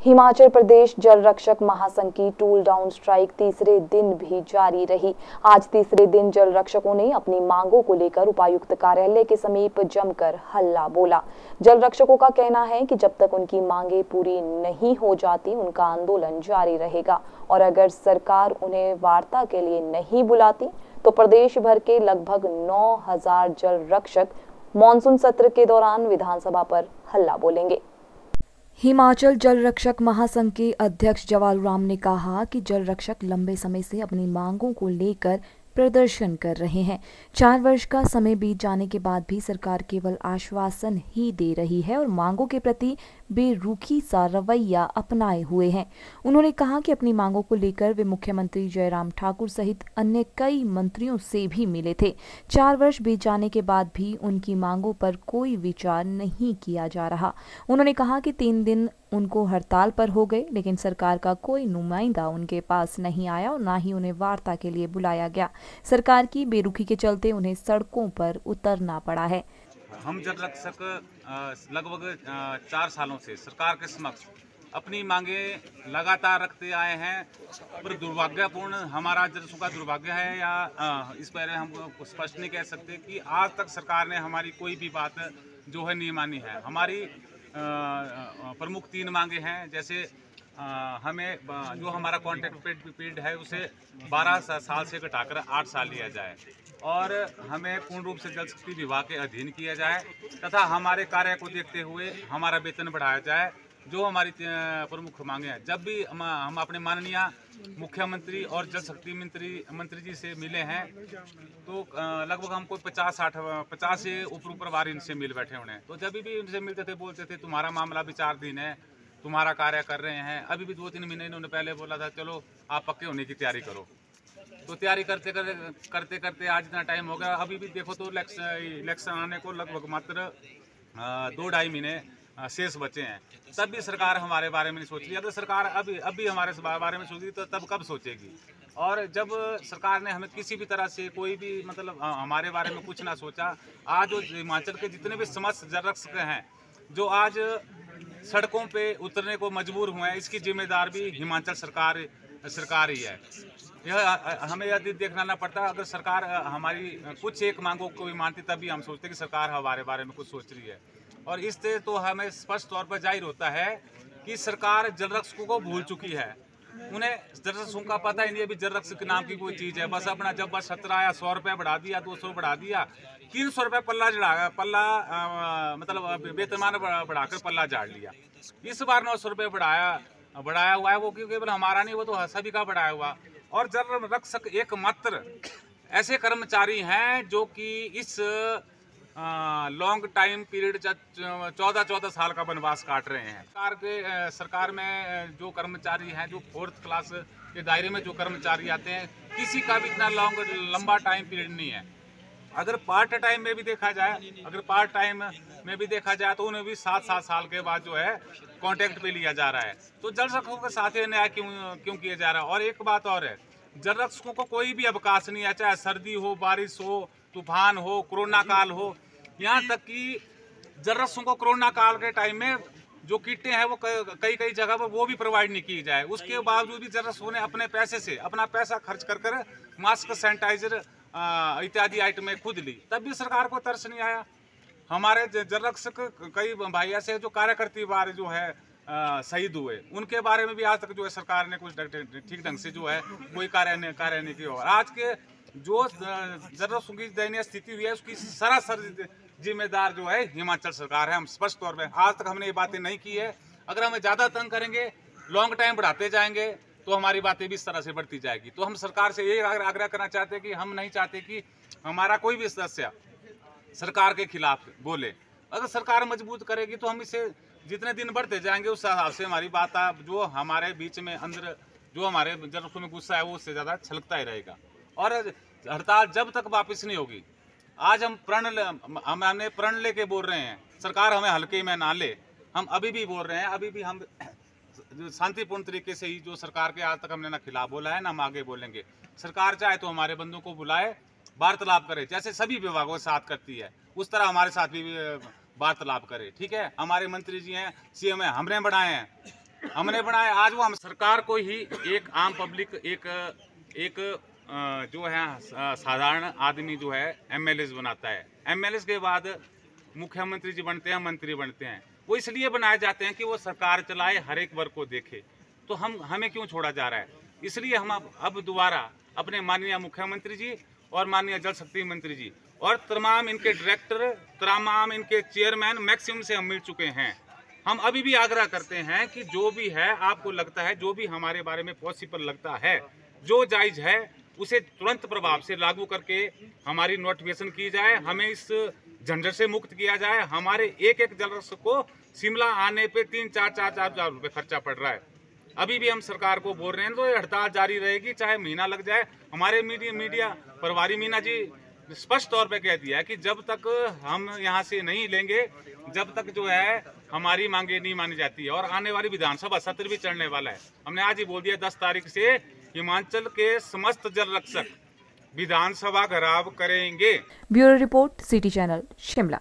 हिमाचल प्रदेश जल रक्षक महासंघ की टूल डाउन स्ट्राइक तीसरे दिन भी जारी रही। आज तीसरे दिन जल रक्षकों ने अपनी मांगों को लेकर उपायुक्त कार्यालय के समीप जमकर हल्ला बोला। जल रक्षकों का कहना है कि जब तक उनकी मांगे पूरी नहीं हो जाती, उनका आंदोलन जारी रहेगा। और अगर सरकार उन्हें वार्ता के लिए नहीं बुलाती तो प्रदेश भर के लगभग 9000 जल रक्षक मानसून सत्र के दौरान विधानसभा पर हल्ला बोलेंगे। हिमाचल जल रक्षक महासंघ के अध्यक्ष जवाल राम ने कहा कि जल रक्षक लंबे समय से अपनी मांगों को लेकर प्रदर्शन कर रहे हैं। चार वर्ष का समय बीत जाने के बाद भी सरकार केवल आश्वासन ही दे रही है और मांगों के प्रति बेरुखी सा रवैया अपनाए हुए हैं। उन्होंने कहा कि अपनी मांगों को लेकर वे मुख्यमंत्री जयराम ठाकुर सहित अन्य कई मंत्रियों से भी मिले थे। चार वर्ष बीत जाने के बाद भी उनकी मांगों पर कोई विचार नहीं किया जा रहा। उन्होंने कहा कि तीन दिन उनको हड़ताल पर हो गए, लेकिन सरकार का कोई नुमाइंदा उनके पास नहीं आया और ना ही उन्हें वार्ता के लिए बुलाया गया। सरकार की बेरुखी के चलते उन्हें सड़कों पर उतरना पड़ा है। हम जल रक्षक लगभग चार सालों से सरकार के समक्ष अपनी मांगे लगातार रखते आए हैं, पर दुर्भाग्यपूर्ण हमारा जल का दुर्भाग्य है या इस पर हम स्पष्ट नहीं कह सकते कि आज तक सरकार ने हमारी कोई भी बात जो है नहीं मानी है। हमारी प्रमुख तीन मांगे हैं, जैसे हमें जो हमारा कॉन्ट्रैक्ट पीरियड है उसे 12 साल से घटाकर 8 साल लिया जाए। और हमें पूर्ण रूप से जल शक्ति विभाग के अधीन किया जाए तथा हमारे कार्य को देखते हुए हमारा वेतन बढ़ाया जाए जो हमारी प्रमुख मांगे हैं। जब भी हम, हम अपने माननीय मुख्यमंत्री और जल शक्ति मंत्री मंत्री जी से मिले हैं तो लगभग हम कोई पचास साठ पचास से ऊपर ऊपर बार इनसे मिल बैठे उन्हें। तो जब भी उनसे मिलते थे बोलते थे तुम्हारा मामला विचार दिन है तुम्हारा कार्य कर रहे हैं। अभी भी दो तीन महीने इन्होंने पहले बोला था, चलो, आप पक्के होने की तैयारी करो। तो तैयारी करते करते करते करते आज इतना टाइम हो गया। अभी भी देखो तो इलेक्शन आने को लगभग मात्र दो ढाई महीने शेष बचे हैं। तब भी सरकार हमारे बारे में नहीं सोच रही अगर सरकार अभी अभी हमारे बारे में सोच रही तो तब कब सोचेगी? और जब सरकार ने हमें किसी भी तरह से कोई भी मतलब हमारे बारे में कुछ ना सोचा, आज हिमाचल के जितने भी समस्त जरक्ष हैं, जो आज सड़कों पे उतरने को मजबूर हुए हैं। इसकी जिम्मेदार भी हिमाचल सरकार सरकार ही है। यह हमें यदि देखना ना पड़ता। अगर सरकार हमारी कुछ एक मांगों को भी मानती, तभी हम सोचते कि सरकार हमारे बारे में कुछ सोच रही है। और इससे तो हमें स्पष्ट तौर पर ज़ाहिर होता है कि सरकार जलरक्षकों को भूल चुकी है। उन्हें जलरक्षकों का पता ही नहीं अभी जलरक्षक के नाम की कोई चीज़ है। बस अपना जब बस सत्रह आया सौ रुपये बढ़ा दिया, दो सौ बढ़ा दिया तीन सौ रुपये पल्ला चढ़ा पल्ला आ, मतलब वेतनमान बढ़ाकर पल्ला झाड़ लिया। इस बार नौ सौ रुपये बढ़ाया बढ़ाया हुआ है वो क्योंकि केवल हमारा नहीं वो तो सभी का बढ़ाया हुआ। और जल रक्षक एकमात्र ऐसे कर्मचारी हैं जो कि इस लॉन्ग टाइम पीरियड चौदह चौदह साल का वनवास काट रहे हैं। सरकार के सरकार में जो कर्मचारी हैं जो फोर्थ क्लास के दायरे में जो कर्मचारी आते हैं किसी का भी इतना लॉन्ग लंबा टाइम पीरियड नहीं है। अगर पार्ट टाइम में भी देखा जाए, अगर पार्ट टाइम में भी देखा जाए तो उन्हें भी सात सात साल के बाद जो है कॉन्ट्रैक्ट पे लिया जा रहा है। तो जल रक्षकों के साथ ही न्याय क्यों क्यों किया जा रहा है? और एक बात और है, जल रक्षकों को कोई भी अवकाश नहीं है, चाहे सर्दी हो, बारिश हो, तूफ़ान हो, कोरोना काल हो, यहाँ तक कि जल रक्षकों को कोरोना काल के टाइम में जो किटें हैं, वो कई कई जगह पर वो भी प्रोवाइड नहीं की जाए। उसके बावजूद भी जल रक्षकों ने अपने पैसे से, अपना पैसा खर्च कर कर मास्क सैनिटाइजर इत्यादि आइटमें खुद ली। तब भी सरकार को तरस नहीं आया। हमारे जल रक्षक कई भाई ऐसे जो कार्यकर्ती बार जो है शहीद हुए, उनके बारे में भी आज तक जो है सरकार ने कुछ ठीक ढंग से जो है, कोई कार्य नहीं कार्य नहीं किया और आज के जो ज़रूरत की दयनीय स्थिति हुई है, उसकी सरासर जिम्मेदार जो है हिमाचल सरकार है। हम स्पष्ट तौर पर आज तक हमने ये बातें नहीं की है। अगर हमें ज़्यादा तंग करेंगे, लॉन्ग टाइम बढ़ाते जाएँगे तो हमारी बातें भी इस तरह से बढ़ती जाएगी। तो हम सरकार से ये आग्रह करना चाहते हैं कि हम नहीं चाहते कि हमारा कोई भी सदस्य सरकार के खिलाफ बोले। अगर सरकार मज़बूत करेगी तो हम इसे जितने दिन बढ़ते जाएँगे उस हिसाब से हमारी बात, जो हमारे बीच में अंदर, जो हमारे जनों में गुस्सा है वो उससे ज़्यादा छलकता ही रहेगा। और हड़ताल जब तक वापस नहीं होगी, आज हम प्रण हम हमने प्रण लेके बोल रहे हैं, सरकार हमें हल्के में ना ले, हम अभी भी बोल रहे हैं, अभी भी हम शांतिपूर्ण तरीके से ही जो सरकार के आज तक हमने ना खिलाफ बोला है, ना हम आगे बोलेंगे। सरकार चाहे तो हमारे बंदों को बुलाए, वार्तालाप करे, जैसे सभी विभागों के साथ करती है, उस तरह हमारे साथ भी वार्तालाप करे, ठीक है? हमारे मंत्री जी हैं, सीएम है, हमने बढ़ाए हैं। हमने बनाया आज वो हम, सरकार को ही एक आम पब्लिक, एक एक जो है साधारण आदमी जो है एमएलए बनाता है। एमएलए के बाद मुख्यमंत्री जी बनते हैं, मंत्री बनते हैं। वो इसलिए बनाए जाते हैं कि वो सरकार चलाए, हर एक वर्ग को देखे। तो हम, हमें क्यों छोड़ा जा रहा है? इसलिए हम अब अब दोबारा अपने माननीय मुख्यमंत्री जी और माननीय जल शक्ति मंत्री जी और तमाम इनके डायरेक्टर तमाम इनके चेयरमैन मैक्सिमम से हम मिल चुके हैं। हम अभी भी आग्रह करते हैं कि जो भी है, आपको लगता है, जो भी हमारे बारे में पॉसिबल लगता है, जो जायज़ है, उसे तुरंत प्रभाव से लागू करके हमारी नोटिफिकेशन की जाए। हमें इस झंझट से मुक्त किया जाए, हमारे एक एक जलरक्षक को शिमला आने पे तीन, चार चार चार हज़ार रुपये खर्चा पड़ रहा है। अभी भी हम सरकार को बोल रहे हैं तो हड़ताल जारी रहेगी, चाहे महीना लग जाए। हमारे मीडिया मीडिया प्रभारी मीना जी स्पष्ट तौर पे कह दिया कि जब तक हम यहाँ से नहीं लेंगे, जब तक जो है, हमारी मांगे नहीं मानी जाती है। और आने वाली विधानसभा सत्र भी चढ़ने वाला है। हमने आज ही बोल दिया, दस तारीख से हिमाचल के समस्त जल रक्षक विधानसभा खराब करेंगे। Bureau report city channel Shimla.